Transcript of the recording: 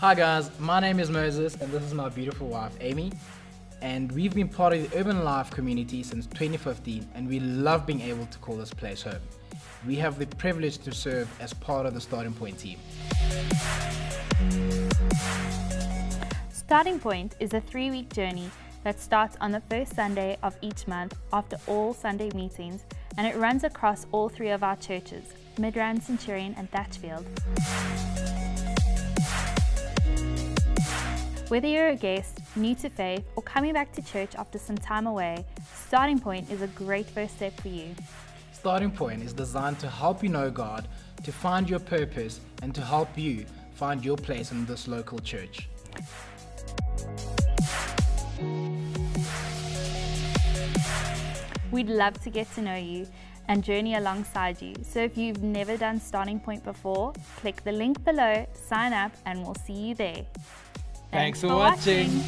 Hi guys, my name is Moses and this is my beautiful wife Amy. And we've been part of the Urban Life community since 2015 and we love being able to call this place home. We have the privilege to serve as part of the Starting Point team. Starting Point is a three week journey that starts on the first Sunday of each month after all Sunday meetings and it runs across all three of our churches, Midrand, Centurion and Thatchfield. Whether you're a guest, new to faith, or coming back to church after some time away, Starting Point is a great first step for you. Starting Point is designed to help you know God, to find your purpose, and to help you find your place in this local church. We'd love to get to know you and journey alongside you. So if you've never done Starting Point before, click the link below, sign up, and we'll see you there. Thanks, for, watching.